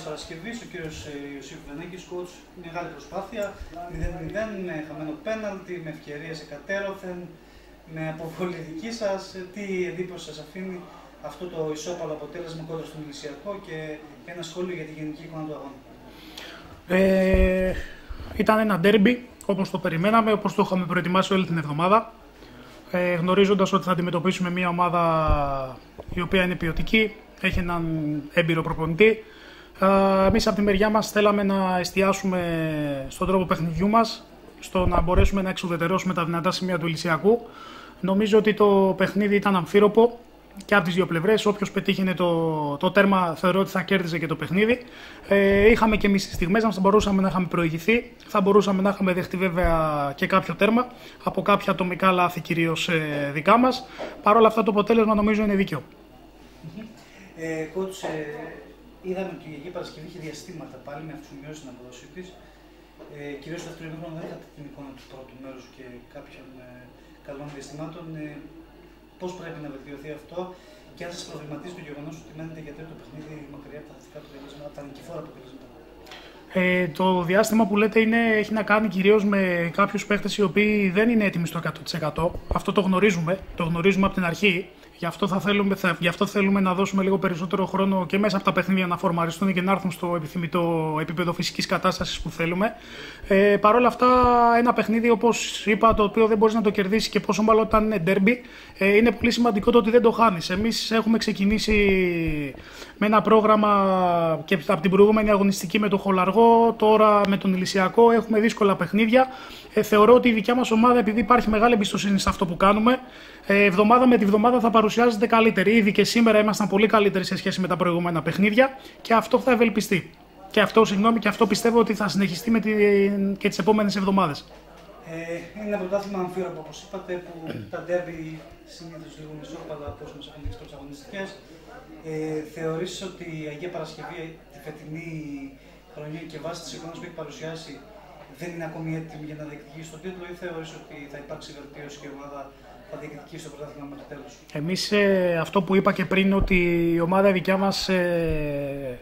Αγίας Παρασκευής, ο κύριος ε, Ιωσήφ Βενέγκης, coach, μεγάλη προσπάθεια, 0-0, με χαμένο πέναλτι, με ευκαιρίες εκατέρωθεν, με αποβολή δική σας, τι εντύπωση σας αφήνει αυτό το ισόπαλο αποτέλεσμα κόντρα στον Ηλυσιακό και ένα σχόλιο για τη γενική εικόνα του αγώνα; Ε, ήταν ένα ντέρμπι, όπως το περιμέναμε, όπως το είχαμε προετοιμάσει όλη την εβδομάδα ε, γνωρίζοντας ότι θα αντιμετωπίσουμε μια ομάδα η οποία είναι ποιοτική, έχει έναν έμπειρο προπονητή. Ε, εμείς από τη μεριά μας θέλαμε να εστιάσουμε στον τρόπο παιχνιδιού μας, στο να μπορέσουμε να εξουδετερώσουμε τα δυνατά σημεία του Ηλυσιακού. Νομίζω ότι το παιχνίδι ήταν αμφίροπο, και από τις δύο πλευρές. Όποιος πετύχαινε το, το τέρμα, θεωρώ ότι θα κέρδιζε και το παιχνίδι. Ε, είχαμε και εμείς τις στιγμές μας, θα μπορούσαμε να είχαμε προηγηθεί. Θα μπορούσαμε να είχαμε δεχτεί βέβαια και κάποιο τέρμα από κάποια ατομικά λάθη κυρίως ε, δικά μας. Παρ' όλα αυτά το αποτέλεσμα νομίζω είναι δίκαιο. Ε, κότς, ε, είδαμε ότι η Αγία Παρασκευή είχε διαστήματα πάλι με αυξομοιώσει στην αποδοσή της. Ε, Κυρίως στο δεύτερο ημίχρονο δεν είχατε την εικόνα του πρώτου μέρους και κάποιων ε, καλών διαστημάτων. Ε, πώς πρέπει να βελτιωθεί αυτό και αν σας προβληματίζει το γεγονός ότι μένετε για το παιχνίδι μακριά από τα θετικά αποτελέσματα, από τα νικηφόρα αποτελέσματα. Ε, το διάστημα που λέτε είναι, έχει να κάνει κυρίως με κάποιους παίχτες οι οποίοι δεν είναι έτοιμοι στο 100%. Αυτό το γνωρίζουμε. Το γνωρίζουμε από την αρχή. Γι' αυτό, θα θέλουμε, θα, γι αυτό θέλουμε να δώσουμε λίγο περισσότερο χρόνο και μέσα από τα παιχνίδια να φορμαριστούν και να έρθουν στο επιθυμητό επίπεδο φυσικής κατάστασης που θέλουμε. Ε, Παρ' όλα αυτά, ένα παιχνίδι, όπως είπα, το οποίο δεν μπορείς να το κερδίσεις και πόσο μάλλον όταν είναι ντέρμπι, ε, είναι πολύ σημαντικό το ότι δεν το χάνεις. Εμείς έχουμε ξεκινήσει με ένα πρόγραμμα και από την προηγούμενη αγωνιστική με τον Χολαργό, τώρα με τον Ηλυσιακό. Έχουμε δύσκολα παιχνίδια. Ε, θεωρώ ότι η δικιά μας ομάδα, επειδή υπάρχει μεγάλη εμπιστοσύνη σε αυτό που κάνουμε, ε, εβδομάδα με τη βδομάδα θα παρουσιάζεται καλύτερη. Ήδη και σήμερα ήμασταν πολύ καλύτεροι σε σχέση με τα προηγούμενα παιχνίδια και αυτό θα ευελπιστεί. Και αυτό, συγγνώμη, και αυτό πιστεύω ότι θα συνεχιστεί με την, και τις επόμενες εβδομάδες. Ε, είναι ένα πρωτάθλημα αμφίροπο, όπως είπατε, που τα ντέρμπι συνήθως λίγο μισόπαλα όπω μα έχουν δείξει τι αγωνιστικές. Ε, Θεωρείς ότι η Αγία Παρασκευή τη φετινή χρονιά και βάσει της εικόνας που έχει παρουσιάσει δεν είναι ακόμη έτοιμη για να διεκδικήσει το τίτλο ή θεωρείς ότι θα υπάρξει βελτίωση και η ομάδα θα διεκδικήσει το πρωτάθλημα μέχρι τέλος; Εμείς ε, αυτό που είπα και πριν ότι η ομάδα δικιά μας ε,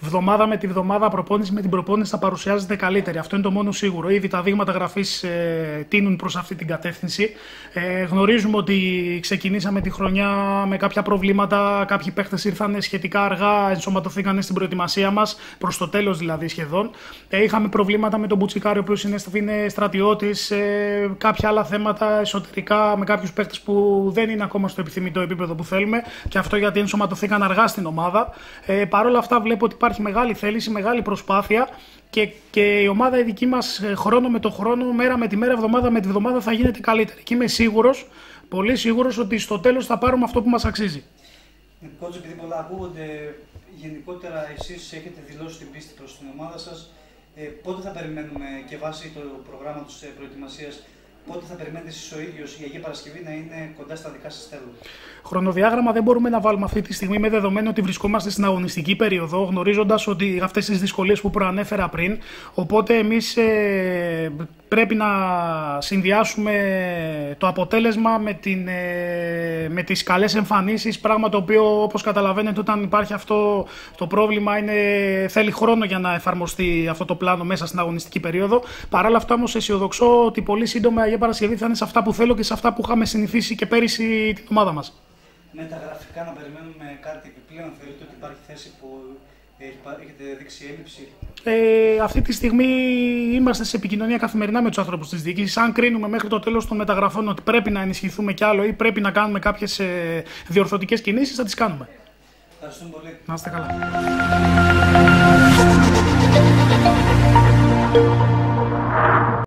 βδομάδα με τη βδομάδα προπόνηση με την προπόνηση θα παρουσιάζεται καλύτερη. Αυτό είναι το μόνο σίγουρο. Ήδη τα δείγματα γραφής ε, τίνουν προς αυτή την κατεύθυνση. Ε, γνωρίζουμε ότι ξεκινήσαμε τη χρονιά με κάποια προβλήματα. Κάποιοι παίχτες ήρθαν σχετικά αργά, ενσωματωθήκαν στην προετοιμασία μας, προς το τέλος δηλαδή σχεδόν. Ε, είχαμε προβλήματα με τον Μπουτσικάρη, ο οποίος είναι, είναι στρατιώτης. Ε, κάποια άλλα θέματα εσωτερικά με κάποιους παίχτες που δεν είναι ακόμα στο επιθυμητό επίπεδο που θέλουμε. Και αυτό γιατί ενσωματωθήκαν αργά στην ομάδα. Ε, Παρ' όλα αυτά βλέπω ότι υπάρχει μεγάλη θέληση, μεγάλη προσπάθεια και, και η ομάδα η δική μας ε, χρόνο με το χρόνο, μέρα με τη μέρα, εβδομάδα με τη βδομάδα θα γίνεται καλύτερη. Και είμαι σίγουρος, πολύ σίγουρος ότι στο τέλος θα πάρουμε αυτό που μας αξίζει. Κότζο, επειδή πολλά ακούγονται, γενικότερα εσείς έχετε δηλώσει την πίστη προς την ομάδα σας. Ε, πότε θα περιμένουμε και βάσει το προγράμμα της προετοιμασίας πότε θα περιμένετε εσεί ο ίδιος η Αγία Παρασκευή να είναι κοντά στα δικά σας τέλη; Χρονοδιάγραμμα δεν μπορούμε να βάλουμε αυτή τη στιγμή με δεδομένο ότι βρισκόμαστε στην αγωνιστική περίοδο, γνωρίζοντας ότι αυτές τις δυσκολίες που προανέφερα πριν. Οπότε εμείς ε, πρέπει να συνδυάσουμε το αποτέλεσμα με, την, ε, με τις καλές εμφανίσεις, πράγμα το οποίο όπως καταλαβαίνετε όταν υπάρχει αυτό το πρόβλημα είναι, θέλει χρόνο για να εφαρμοστεί αυτό το πλάνο μέσα στην αγωνιστική περίοδο. Παρ' όλα αυτά όμως αισιοδοξώ ότι πολύ σύντομα Αγία Παρασκευή θα είναι σε αυτά που θέλω και σε αυτά που είχαμε συνηθίσει και πέρυσι την ομάδα μας. Με τα γραφικά να περιμένουμε κάτι επιπλέον, θεωρείτε ότι υπάρχει θέση που ε, έχετε δείξει έλλειψη; Ε, αυτή τη στιγμή είμαστε σε επικοινωνία καθημερινά με τους ανθρώπου της διοίκησης. Αν κρίνουμε μέχρι το τέλος των μεταγραφών ότι πρέπει να ενισχυθούμε κι άλλο ή πρέπει να κάνουμε κάποιες ε, διορθωτικές κινήσεις, θα τις κάνουμε. Ευχαριστούμε πολύ. Να είστε καλά.